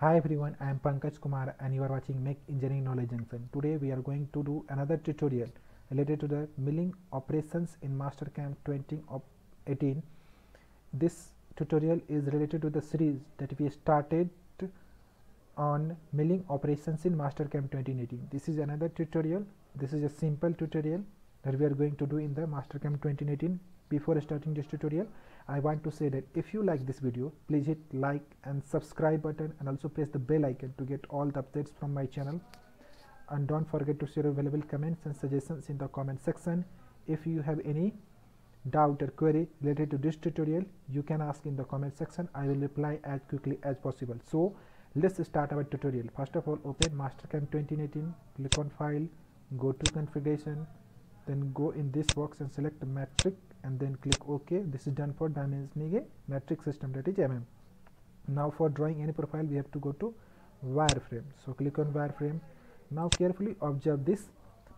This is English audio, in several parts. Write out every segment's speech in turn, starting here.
Hi everyone, I am Pankaj Kumar and you are watching Make Engineering Knowledge Junction. Today we are going to do another tutorial related to the milling operations in Mastercam 2018. This tutorial is related to the series that we started on milling operations in Mastercam 2018. This is another tutorial. This is a simple tutorial that we are going to do in the Mastercam 2018. Before starting this tutorial, I want to say that if you like this video please hit like and subscribe button and also press the bell icon to get all the updates from my channel. And don't forget to share your valuable comments and suggestions in the comment section. If you have any doubt or query related to this tutorial you can ask in the comment section. I will reply as quickly as possible. So let's start our tutorial. First of all open mastercam 2018 click on file go to configuration then go in this box and select metric and then click ok. This is done for dimensioning a metric system that is mm now for drawing any profile we have to go to wireframe. So click on wireframe. Now carefully observe this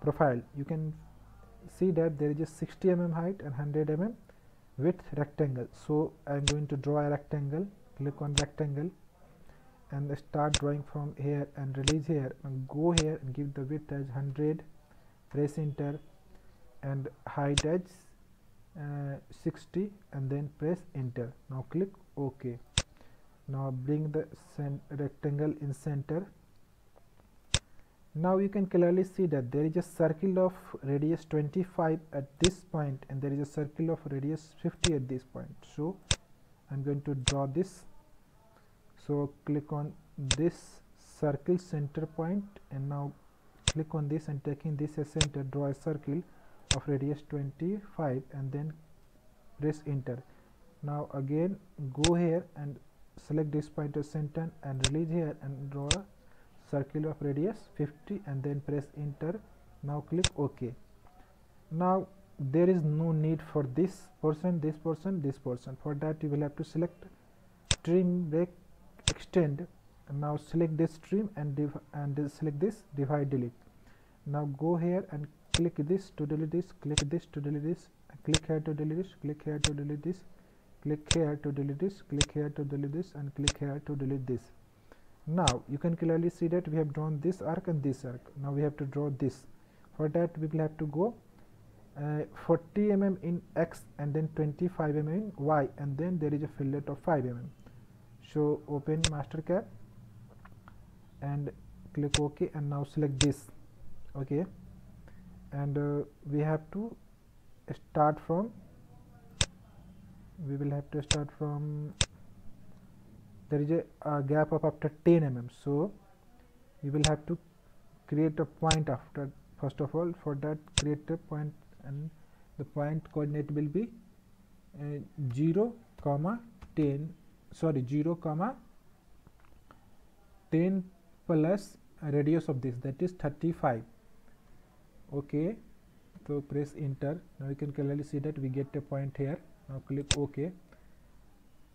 profile. You can see that there is a 60 mm height and 100 mm width rectangle. So i am going to draw a rectangle. Click on rectangle and start drawing from here and release here. And go here and give the width as 100 press enter and height as 60 and then press enter. Now click ok. Now bring the rectangle in center. Now you can clearly see that there is a circle of radius 25 at this point and there is a circle of radius 50 at this point. So I'm going to draw this. So click on this circle center point and now click on this and taking this as center draw a circle of radius 25 and then press enter. Now again go here and select this point as center and release here and draw a circle of radius 50 and then press enter. Now click ok. Now there is no need for this portion this portion this portion for that you will have to select trim break extend. And now select this trim and and select this divide delete. Now go here and click this to delete this click this to delete this click here to delete this click here to delete this click here to delete this click here to delete this and click here to delete this. Now you can clearly see that we have drawn this arc and this arc. Now we have to draw this. For that we will have to go uh, 40 mm in x and then 25 mm in y and then there is a fillet of 5 mm so open mastercam and click ok and now select this. Okay? And uh, we have to start from we will have to start from there is a, a gap of after 10 mm. So we will have to create a point after first of all for that create a point and the point coordinate will be uh, 0 comma 10 sorry 0 comma 10 plus radius of this that is 35 okay so press enter. Now you can clearly see that we get a point here. Now click ok.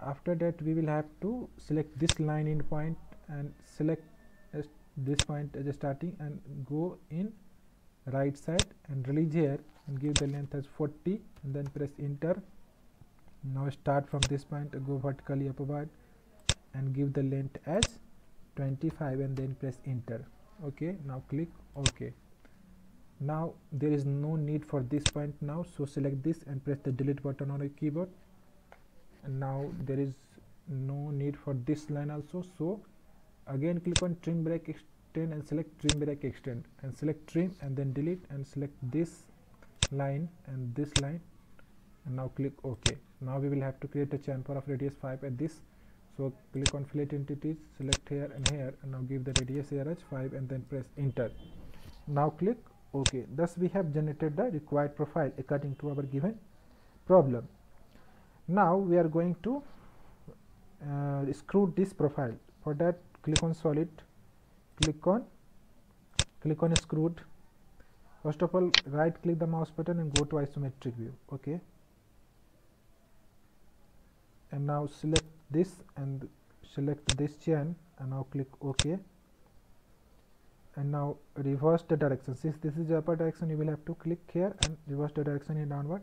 After that we will have to select this line in point and select this point as a starting and go in right side and release here and give the length as 40 and then press enter. Now start from this point go vertically upward and give the length as 25 and then press enter. Okay now click ok now there is no need for this point now so select this and press the delete button on your keyboard. And now there is no need for this line also so again click on trim break extend and select trim break extend. And select trim and then delete and select this line and this line. And now click ok. Now we will have to create a chamfer of radius 5 at this. So click on fillet entities select here and here. And now give the radius here as 5 and then press enter. Now click okay thus we have generated the required profile according to our given problem. Now we are going to uh, extrude this profile. For that click on solid click on click on extrude first of all right click the mouse button and go to isometric view okay? And now select this and select this chain and now click ok and now reverse the direction. Since this is the upper direction you will have to click here and reverse the direction in downward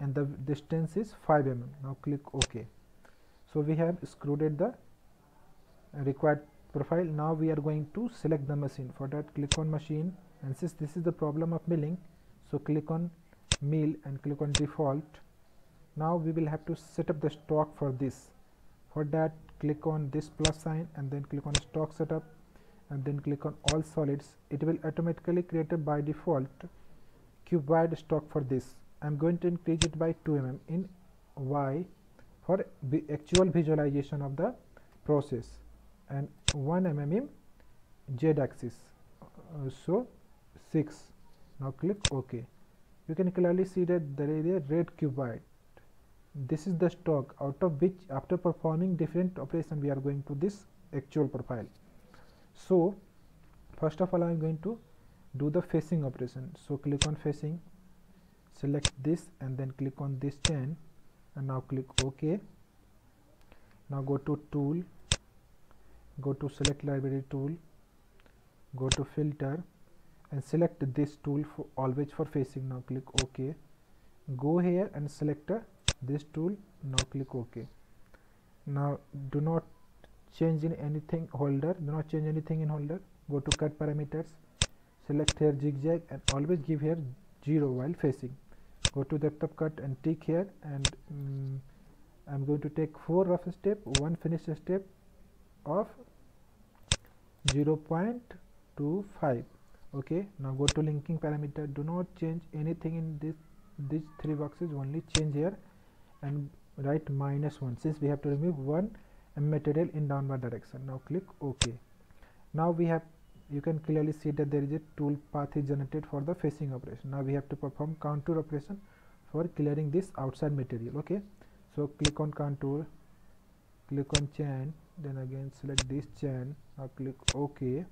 and the distance is 5 mm. Now click ok. So we have extruded the required profile. Now we are going to select the machine. For that click on machine. And since this is the problem of milling so click on mill and click on default. Now we will have to set up the stock for this. For that click on this plus sign and then click on stock setup and then click on all solids. It will automatically create a by default cuboid stock for this. I'm going to increase it by 2 mm in Y for the actual visualization of the process and 1 mm in Z axis. Uh, so 6 now click OK. You can clearly see that there is a red cuboid this is the stock out of which after performing different operation we are going to this actual profile so first of all I am going to do the facing operation. So click on facing select this and then click on this chain. And now click ok. Now go to tool go to select library tool go to filter and select this tool for always for facing. Now click ok. Go here and select uh, this tool. Now click ok. Now do not change in anything holder do not change anything in holder. Go to cut parameters select here zigzag and always give here 0 while facing. Go to depth of cut and tick here and um, I'm going to take four rough step one finish step of 0.25 okay now go to linking parameter do not change anything in this these three boxes only change here and write minus 1 since we have to remove one material in downward direction. Now click ok. Now we have you can clearly see that there is a tool path is generated for the facing operation. Now we have to perform contour operation for clearing this outside material okay so click on contour click on chain then again select this chain. Now click ok.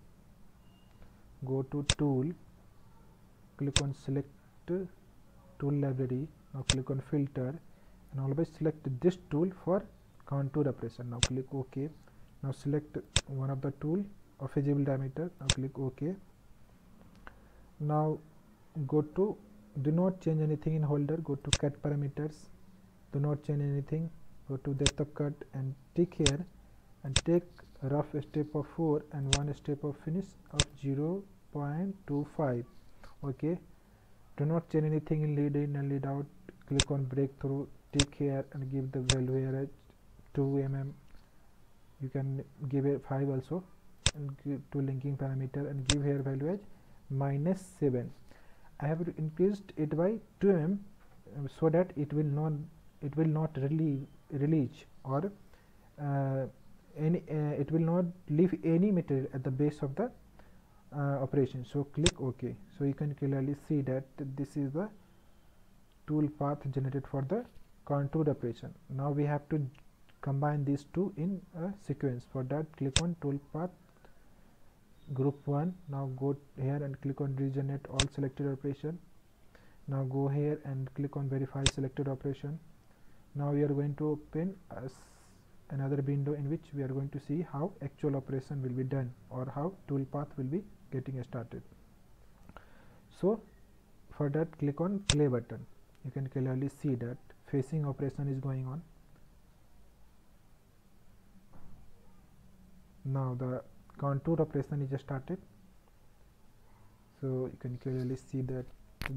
Go to tool click on select tool library. Now click on filter and always select this tool for contour operation now click ok. Now select one of the tool of feasible diameter. Now click ok. Now go to do not change anything in holder. Go to cut parameters. Do not change anything. Go to depth of cut and tick here and take rough step of 4 and one step of finish of 0.25 okay do not change anything in lead in and lead out. Click on breakthrough. Tick here and give the value here 2 mm you can give it 5 also and to linking parameter and give here value as minus 7 I have increased it by 2 mm so that it will not it will not release or uh, any uh, it will not leave any material at the base of the uh, operation. So click ok. So you can clearly see that this is the tool path generated for the contour operation. Now we have to combine these two in a sequence. For that click on tool path group 1 now go here and click on regenerate all selected operation. Now go here and click on verify selected operation. Now we are going to open another window in which we are going to see how actual operation will be done or how toolpath will be getting started. So for that click on play button. You can clearly see that facing operation is going on now the contour operation is just started. So you can clearly see that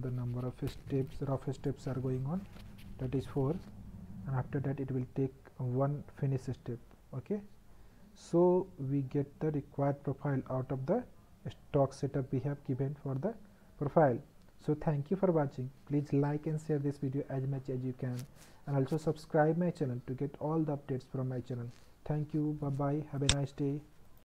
the number of steps rough steps are going on. That is 4 and after that it will take one finish step. Okay? So we get the required profile out of the stock setup we have given for the profile. So thank you for watching. Please like and share this video as much as you can. And also subscribe my channel to get all the updates from my channel thank you. Bye bye have a nice day